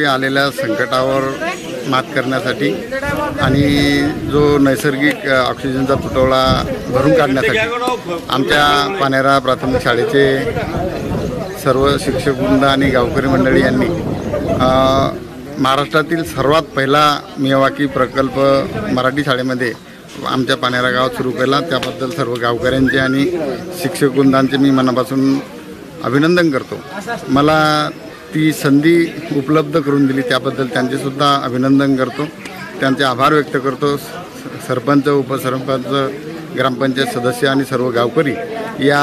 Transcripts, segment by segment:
आलेल्या संकटावर मात करण्यासाठी आणि जो नैसर्गिक ऑक्सिजनचा तुटवडा भरून काढण्यासाठी आमच्या पानेरा प्राथमिक शाळेचे सर्व शिक्षकवृंद आणि गावकरी मंडळी यांनी महाराष्ट्रातील सर्वात पहिला मियावाकी प्रकल्प मराठी शाळेमध्ये आमच्या पानेरा गावात सुरू केला. त्याबद्दल सर्व गावकऱ्यांचे आणि शिक्षकवृंदांचे मी मनापासून अभिनंदन करतो. मला ती संधी उपलब्ध करून दिली. त्याबद्दल त्यांचेसुद्धा अभिनंदन करतो. त्यांचे आभार व्यक्त करतो. स- सरपंच उपसरपंच ग्रामपंचायत सदस्य आणि सर्व गावकरी या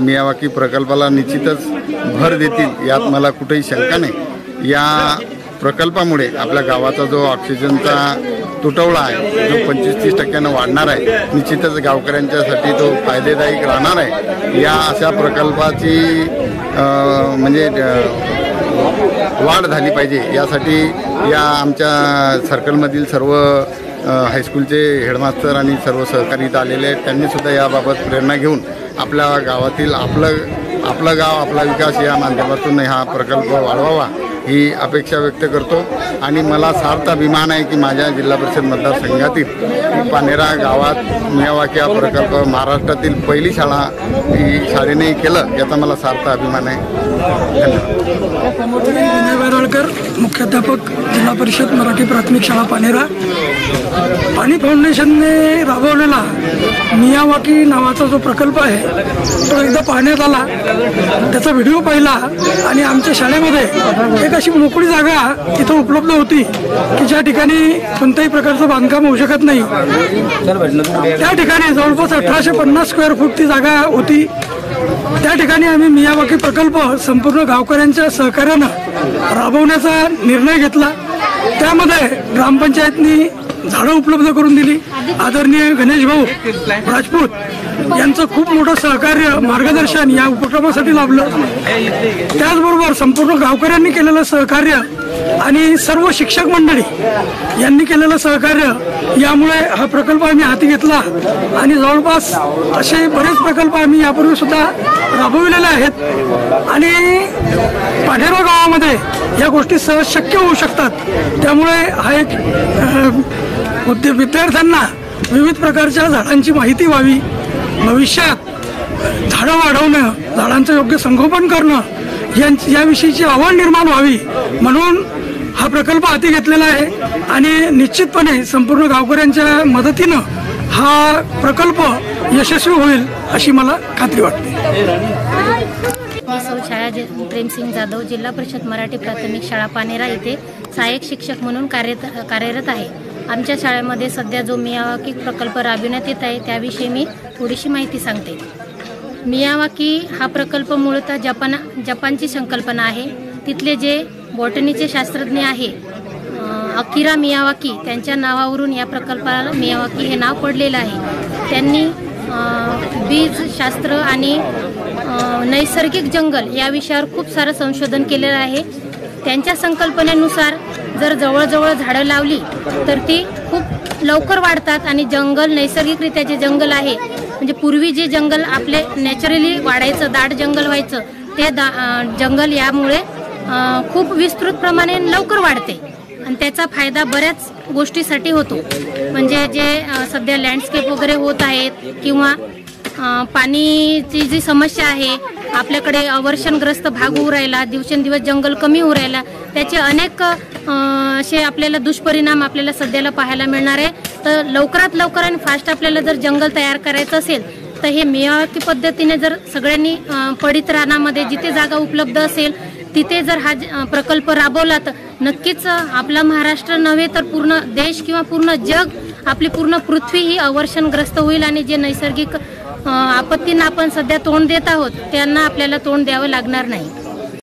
मियावाकी प्रकल्पाला निश्चितच भर देतील यात मला कुठेही शंका नाही. या प्रकल्पामुळे आपल्या गावाचा जो ऑक्सिजनचा तुटवडा आहे जो पंचवीस तीस टक्क्यानं वाढणार आहे निश्चितच गावकऱ्यांच्यासाठी तो फायदेदायक राहणार आहे. या अशा प्रकल्पाची म्हणजे वाढ झाली पाहिजे. यासाठी या आमच्या सर्कलमधील सर्व हायस्कूलचे हेडमास्तर आणि सर्व सहकारी इथं आलेले आहेत. त्यांनीसुद्धा याबाबत प्रेरणा घेऊन आपल्या गावातील आपलं आपलं गाव आपला विकास या माध्यमातून हा प्रकल्प वाढवावा ही अपेक्षा व्यक्त करतो. आणि मला सार्थ अभिमान आहे की माझ्या जिल्हा परिषद मतदारसंघातील पानेरा गावात मियावाकी हा प्रकल्प महाराष्ट्रातील पहिली शाळा ही शाळेने केलं याचा मला सार्थ अभिमान आहे. धन्यवाद. विनय वेरळकर मुख्याध्यापक जिल्हा परिषद मराठी प्राथमिक शाळा पानेरा. पाणी फाउंडेशनने राबवलेला मियावाकी नावाचा जो प्रकल्प आहे तो एकदा पाहण्यात आला. त्याचा व्हिडिओ पाहिला आणि आमच्या शाळेमध्ये एक अशी मोकळी जागा तिथं उपलब्ध होती की ज्या ठिकाणी कोणत्याही प्रकारचं बांधकाम होऊ शकत नाही. त्या ठिकाणी जवळपास अठराशे पन्नास स्क्वेअर फूट ती जागा होती. त्या ठिकाणी आम्ही मियावाकी प्रकल्प संपूर्ण गावकऱ्यांच्या सहकार्यानं राबवण्याचा निर्णय घेतला. त्यामध्ये ग्रामपंचायतनी झाडं उपलब्ध करून दिली. आदरणीय गणेश भाऊ राजपूत यांचं खूप मोठं सहकार्य मार्गदर्शन या उपक्रमासाठी लाभलं. त्याचबरोबर संपूर्ण गावकऱ्यांनी केलेलं सहकार्य आणि सर्व शिक्षक मंडळी यांनी केलेलं सहकार्य यामुळे हा प्रकल्प आम्ही हाती घेतला. आणि जवळपास असे बरेच प्रकल्प आम्ही यापूर्वी सुद्धा राबविलेले आहेत. आणि पाठेरो गावामध्ये या गोष्टी सहज शक्य होऊ शकतात. त्यामुळे हा एक उद्य- विद्यार्थ्यांना विविध प्रकारच्या झाडांची माहिती व्हावी. भविष्यात झाडं वाढवणं झाडांचं योग्य संगोपन करणं यां- याविषयीची आवड निर्माण व्हावी म्हणून हा प्रकल्प हाती घेतलेला आहे. आणि निश्चितपणे संपूर्ण गावकऱ्यांच्या मदतीनं हा प्रकल्प यशस्वी होईल अशी मला खात्री वाटते. मी सौ छाया प्रेमसिंग जाधव जिल्हा परिषद मराठी प्राथमिक शाळा पानेरा येथे सहाय्यक शिक्षक म्हणून कार्यरत कार्यरत आहे. आमच्या शाळेमध्ये सध्या जो मियावाकी प्रकल्प राबविण्यात येत आहे त्याविषयी मी थोडीशी माहिती सांगते. मियावाकी हा प्रकल्प मूळतः जपान जपानची संकल्पना आहे. तिथले जे बॉटनीचे शास्त्रज्ञ आहे अकिरा मियावाकी त्यांच्या नावावरून या प्रकल्पाला मियावाकी हे नाव पडलेलं आहे. त्यांनी बीजशास्त्र आणि नैसर्गिक जंगल या विषयावर खूप सारं संशोधन केलेलं आहे. त्यांच्या संकल्पनेनुसार जर जवळजवळ झाडं लावली तर ती खूप लवकर वाढतात आणि जंगल नैसर्गिकरित्या जे जंगल आहे म्हणजे पूर्वी जे जंगल आपले नॅचरली वाढायचं दाट जंगल व्हायचं ते दा जंगल यामुळे खूप विस्तृत प्रमाणे लवकर वाढते. आणि त्याचा फायदा बऱ्याच गोष्टीसाठी होतो. म्हणजे जे सध्या लँडस्केप वगैरे होत आहेत किंवा पाणीची जी समस्या आहे आपल्याकडे अवर्षणग्रस्त भाग होऊ राहिला दिवसेंदिवस जंगल कमी होऊ राहिला त्याचे अनेक असे आपल्याला दुष्परिणाम आपल्याला सध्याला पाहायला मिळणार आहे. तर लवकरात लवकर आणि फास्ट आपल्याला जर जंगल तयार करायचं असेल तर हे मियावाकी पद्धतीने जर सगळ्यांनी पडित रानामध्ये जिथे जागा उपलब्ध असेल तिथे जर हा ज- प्रकल्प राबवला तर नक्कीच आपला महाराष्ट्र नव्हे तर पूर्ण देश किंवा पूर्ण जग आपली पूर्ण पृथ्वी ही अवर्षणग्रस्त होईल आणि जे नैसर्गिक आपत्तींना आपण सध्या तोंड देत आहोत त्यांना आपल्याला तोंड द्यावं लागणार नाही.